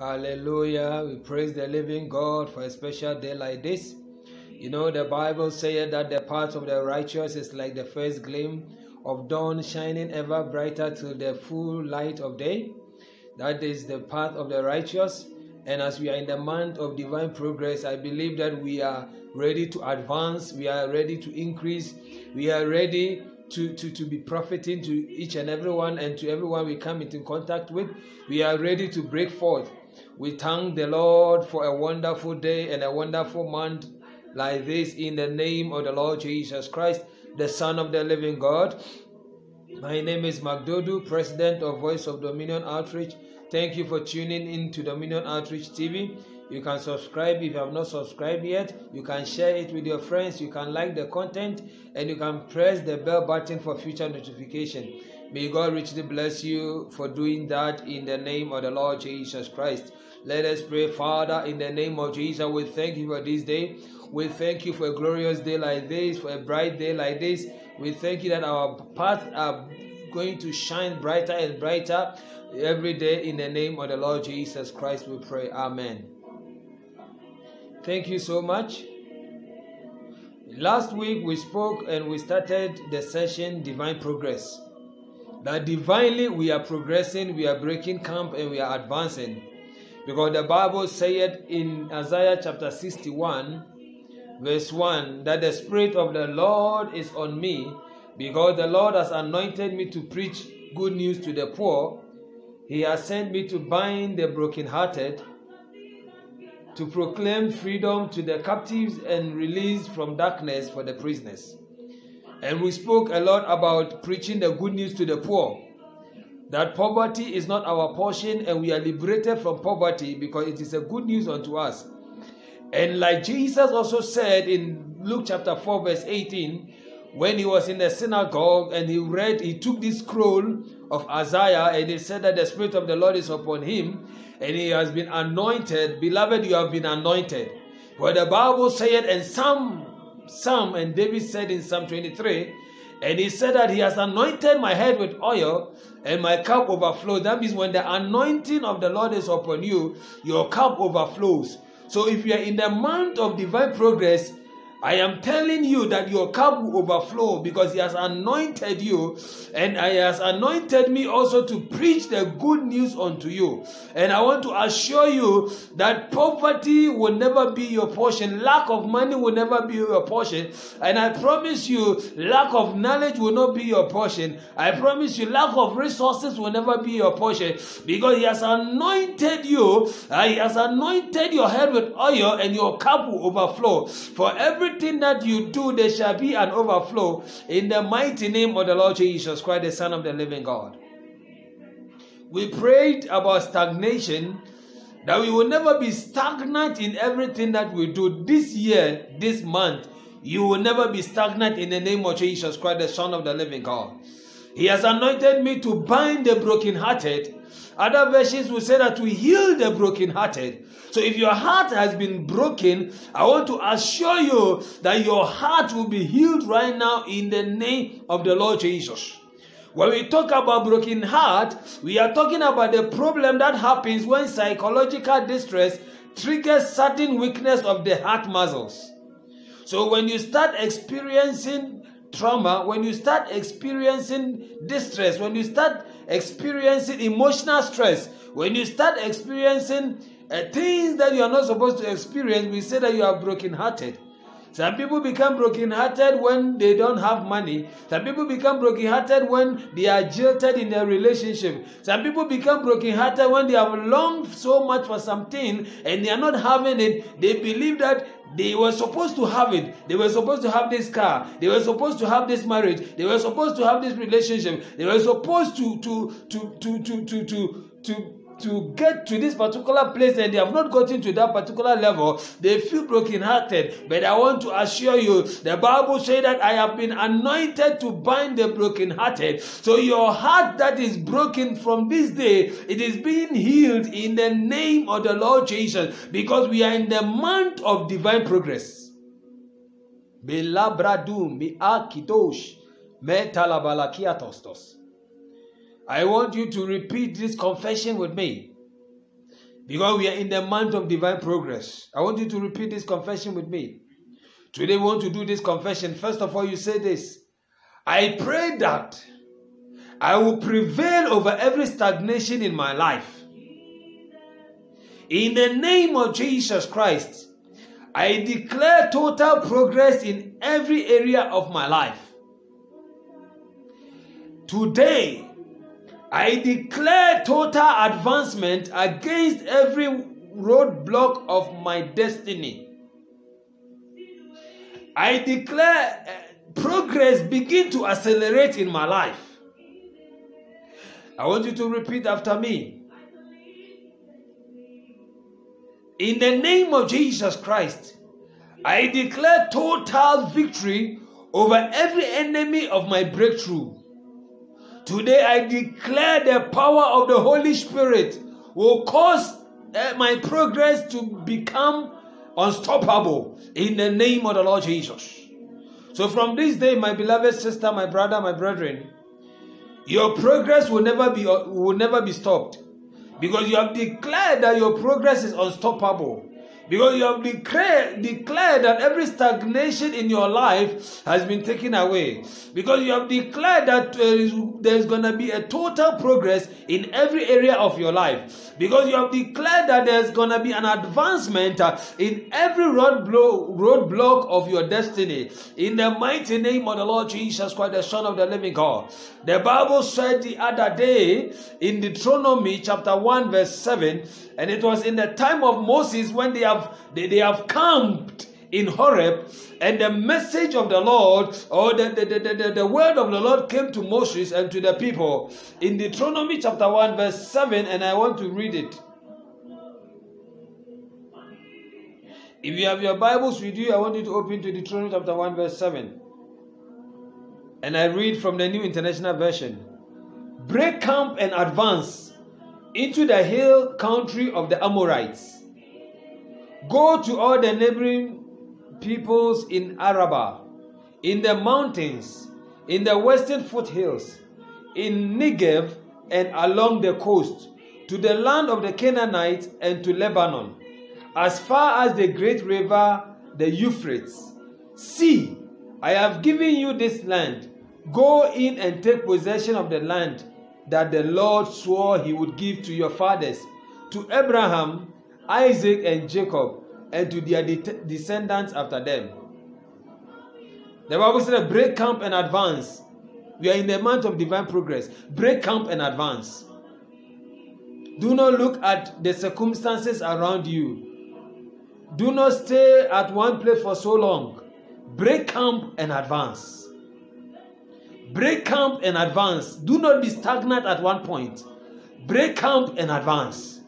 Hallelujah. We praise the living God for a special day like this. You know, the Bible says that the path of the righteous is like the first gleam of dawn shining ever brighter till the full light of day. That is the path of the righteous. And as we are in the month of divine progress, I believe that we are ready to advance, we are ready to increase, we are ready to, to, to be profiting to each and everyone and to everyone we come into contact with. We are ready to break forth. We thank the Lord for a wonderful day and a wonderful month like this in the name of the Lord Jesus Christ, the Son of the living God. My name is Mark Dodoo, President of Voice of Dominion Outreach. Thank you for tuning in to Dominion Outreach TV. You can subscribe if you have not subscribed yet. You can share it with your friends. You can like the content and you can press the bell button for future notification. May God richly bless you for doing that in the name of the Lord Jesus Christ. Let us pray, Father, in the name of Jesus. We thank you for this day. We thank you for a glorious day like this, for a bright day like this. We thank you that our paths are going to shine brighter and brighter every day in the name of the Lord Jesus Christ. We pray. Amen. Thank you so much. Last week we spoke and we started the session Divine Progress. That divinely we are progressing, we are breaking camp, and we are advancing. Because the Bible said in Isaiah chapter 61, verse 1, that the Spirit of the Lord is on me, because the Lord has anointed me to preach good news to the poor. He has sent me to bind the brokenhearted to proclaim freedom to the captives and release from darkness for the prisoners. And we spoke a lot about preaching the good news to the poor. That poverty is not our portion and we are liberated from poverty because it is a good news unto us. And like Jesus also said in Luke chapter 4, verse 18, when he was in the synagogue and he read, he took this scroll of Isaiah and he said that the Spirit of the Lord is upon him and he has been anointed. Beloved, you have been anointed. What the Bible said, and some, some, and David said in Psalm 23, and he said that he has anointed my head with oil and my cup overflows. That means when the anointing of the Lord is upon you, your cup overflows. So if you are in the month of divine progress, I am telling you that your cup will overflow because He has anointed you, and He has anointed me also to preach the good news unto you. And I want to assure you that poverty will never be your portion, lack of money will never be your portion, and I promise you, lack of knowledge will not be your portion. I promise you, lack of resources will never be your portion because He has anointed you, uh, He has anointed your head with oil, and your cup will overflow. For every everything that you do, there shall be an overflow in the mighty name of the Lord Jesus Christ, the Son of the living God. We prayed about stagnation, that we will never be stagnant in everything that we do this year, this month. You will never be stagnant in the name of Jesus Christ, the Son of the living God. He has anointed me to bind the brokenhearted. Other versions will say that we heal the brokenhearted. So if your heart has been broken, I want to assure you that your heart will be healed right now in the name of the Lord Jesus. When we talk about broken heart, we are talking about the problem that happens when psychological distress triggers sudden weakness of the heart muscles. So when you start experiencing trauma, when you start experiencing distress, when you start experiencing emotional stress, when you start experiencing uh, things that you are not supposed to experience, we say that you are brokenhearted. Some people become brokenhearted when they don't have money. Some people become brokenhearted when they are jilted in their relationship. Some people become brokenhearted when they have longed so much for something and they are not having it. They believe that they were supposed to have it. They were supposed to have this car. They were supposed to have this marriage. They were supposed to have this relationship. They were supposed to to to to to to to, to to get to this particular place and they have not gotten to that particular level, they feel brokenhearted. But I want to assure you, the Bible says that I have been anointed to bind the brokenhearted. So your heart that is broken from this day, it is being healed in the name of the Lord Jesus because we are in the month of divine progress. Belabradum. I want you to repeat this confession with me. Because we are in the month of divine progress. I want you to repeat this confession with me. Today, we want to do this confession. First of all, you say this I pray that I will prevail over every stagnation in my life. In the name of Jesus Christ, I declare total progress in every area of my life. Today, I declare total advancement against every roadblock of my destiny. I declare uh, progress begin to accelerate in my life. I want you to repeat after me. In the name of Jesus Christ, I declare total victory over every enemy of my breakthrough. Today I declare the power of the Holy Spirit will cause uh, my progress to become unstoppable in the name of the Lord Jesus. So from this day, my beloved sister, my brother, my brethren, your progress will never be will never be stopped because you have declared that your progress is unstoppable. Because you have declared, declared that every stagnation in your life has been taken away. Because you have declared that uh, there's going to be a total progress in every area of your life. Because you have declared that there's going to be an advancement uh, in every roadblock, roadblock of your destiny. In the mighty name of the Lord Jesus Christ, the Son of the living God. The Bible said the other day in Deuteronomy chapter 1 verse 7, and it was in the time of Moses when they have they, they have camped in Horeb, and the message of the Lord, or the, the, the, the, the word of the Lord came to Moses and to the people in Deuteronomy chapter 1, verse 7, and I want to read it. If you have your Bibles with you, I want you to open to Deuteronomy chapter 1, verse 7. And I read from the New International Version Break camp and advance into the hill country of the Amorites. Go to all the neighboring peoples in Arabah, in the mountains, in the western foothills, in Negev, and along the coast, to the land of the Canaanites and to Lebanon, as far as the great river, the Euphrates. See, I have given you this land. Go in and take possession of the land that the Lord swore he would give to your fathers, to Abraham, Isaac, and Jacob, and to their de- descendants after them. The Bible said, break camp and advance. We are in the month of divine progress. Break camp and advance. Do not look at the circumstances around you. Do not stay at one place for so long. Break camp and advance. Break camp and advance. Do not be stagnant at one point. Break camp and advance.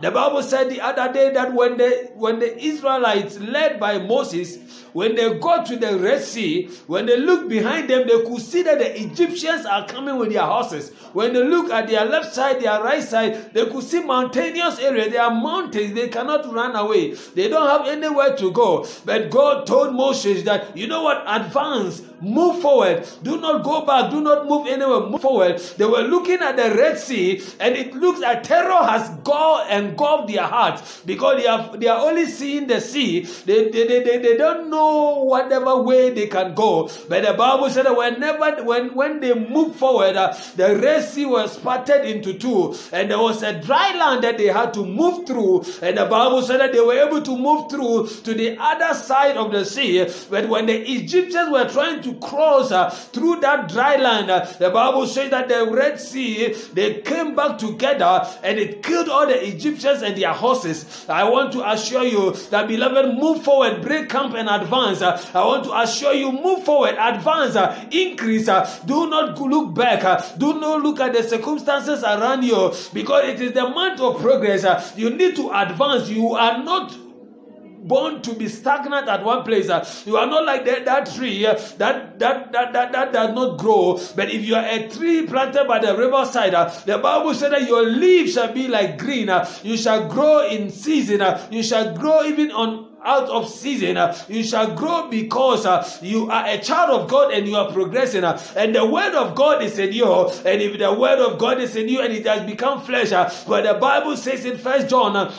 The Bible said the other day that when the when the Israelites led by Moses when they got to the Red Sea, when they looked behind them, they could see that the Egyptians are coming with their horses. When they look at their left side, their right side, they could see mountainous area. They are mountains. They cannot run away. They don't have anywhere to go. But God told Moses that, you know what? Advance. Move forward. Do not go back. Do not move anywhere. Move forward. They were looking at the Red Sea, and it looks like terror has gone engulfed their hearts because they have they are only seeing the sea. They, they, they, they, they don't know whatever way they can go. But the Bible said that whenever when when they moved forward, uh, the Red Sea was parted into two, and there was a dry land that they had to move through. And the Bible said that they were able to move through to the other side of the sea. But when the Egyptians were trying to cross uh, through that dry land, uh, the Bible says that the Red Sea they came back together and it killed all the Egyptians and their horses. I want to assure you that beloved, move forward, break camp and advance I want to assure you, move forward, advance, uh, increase. Uh, do not look back. Do not look at the circumstances around you because it is the month of progress. You need to advance. You are not born to be stagnant at one place. Uh, you are not like that, that tree uh, that, that, that, that, that does not grow. But if you are a tree planted by the riverside, uh, the Bible said that your leaves shall be like green. Uh, you shall grow in season. Uh, you shall grow even on out of season. Uh, you shall grow because uh, you are a child of God and you are progressing. Uh, and the word of God is in you. And if the word of God is in you and it has become flesh, uh, but the Bible says in First John.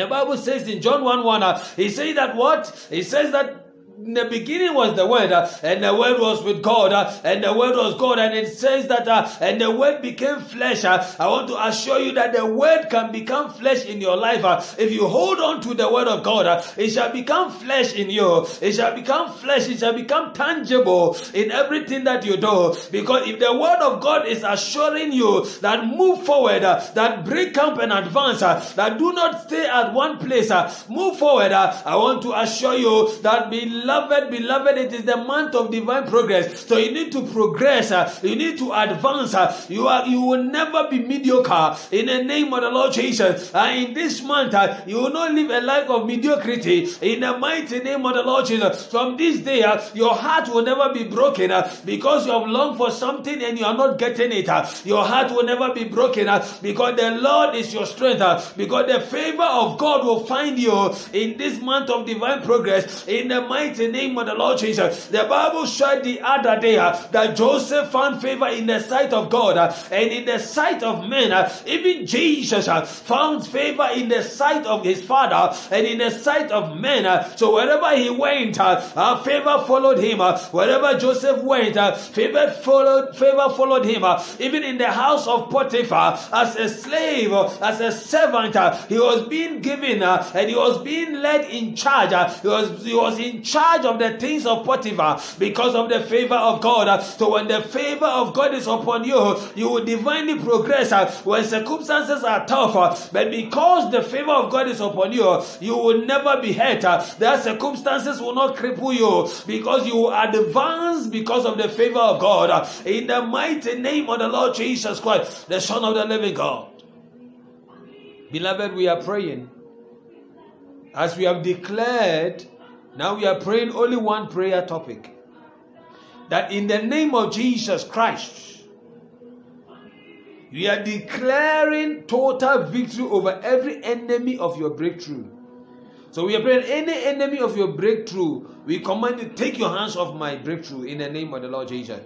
The Bible says in John 1 1, uh, he says that what? He says that in the beginning was the word uh, and the word was with god uh, and the word was god and it says that uh, and the word became flesh uh, i want to assure you that the word can become flesh in your life uh, if you hold on to the word of god uh, it shall become flesh in you. It shall become flesh it shall become tangible in everything that you do. Because if the word of god is assuring you that move forward that break camp and advance that do not stay at one place move forward i want to assure you that be Beloved, beloved, it is the month of divine progress. So you need to progress. Uh, you need to advance. Uh, you are you will never be mediocre in the name of the Lord Jesus. Uh, in this month, you will not live a life of mediocrity in the mighty name of the Lord Jesus. From this day, your heart will never be broken because you have longed for something and you are not getting it. Your heart will never be broken because the Lord is your strength. Because the favor of God will find you in this month of divine progress in the mighty the name of the Lord Jesus. The Bible said the other day uh, that Joseph found favor in the sight of God uh, and in the sight of men. Uh, even Jesus uh, found favor in the sight of his father and in the sight of men. Uh, so wherever he went, uh, favor followed him. Wherever Joseph went, favor followed favor followed him. Even in the house of Potiphar, as a slave, as a servant, he was being given and he was being led in charge. He was he was in charge charge of the things of Potiphar because of the favor of God. So when the favor of God is upon you, you will divinely progress when circumstances are tough. But because the favor of God is upon you, you will never be hurt. Their circumstances will not cripple you because you advance because of the favor of God. In the mighty name of the Lord Jesus Christ, the Son of the living God. Beloved, we are praying as we have declared now we are praying only one prayer topic. That in the name of Jesus Christ, we are declaring total victory over every enemy of your breakthrough. So we are praying any enemy of your breakthrough, we command you take your hands off my breakthrough in the name of the Lord Jesus.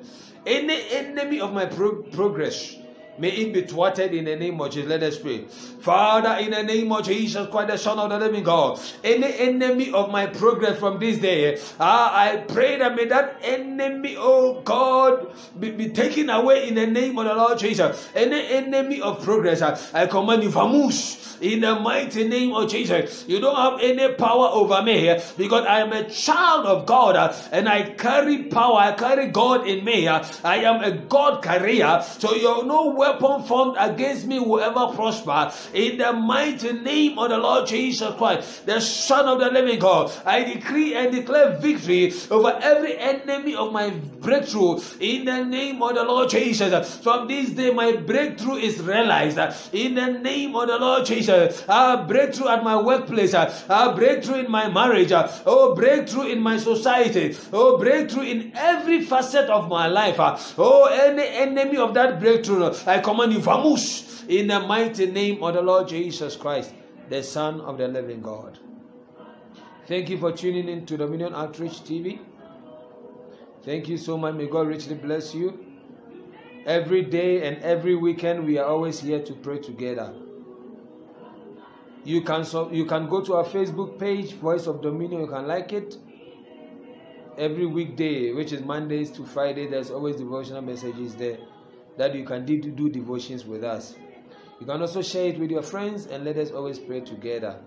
Any enemy of my pro- progress, May it be thwarted in the name of Jesus. Let us pray. Father, in the name of Jesus Christ, the Son of the living God, any enemy of my progress from this day, ah, I pray that may that enemy, oh God, be, be taken away in the name of the Lord Jesus. Any enemy of progress, ah, I command you, vamos, in the mighty name of Jesus. You don't have any power over me here because I am a child of God ah, and I carry power, I carry God in me. Ah. I am a God carrier. So you know weapon formed against me will ever prosper. In the mighty name of the Lord Jesus Christ, the Son of the living God, I decree and declare victory over every enemy of my breakthrough. In the name of the Lord Jesus, from this day my breakthrough is realized. In the name of the Lord Jesus, a breakthrough at my workplace, a breakthrough in my marriage, oh breakthrough in my society, oh breakthrough in every facet of my life. Oh, any enemy of that breakthrough, I command you, vamos, in the mighty name of the Lord Jesus Christ, the Son of the living God. Thank you for tuning in to Dominion Outreach TV. Thank you so much. May God richly bless you. Every day and every weekend, we are always here to pray together. You can so you can go to our Facebook page, Voice of Dominion. You can like it. Every weekday, which is Mondays to Friday, there's always devotional messages there that you can do, do devotions with us. You can also share it with your friends and let us always pray together.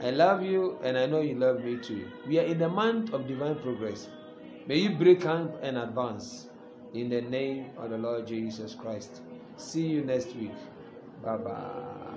I love you and I know you love me too. We are in the month of divine progress. May you break camp and advance in the name of the Lord Jesus Christ. See you next week. Bye bye.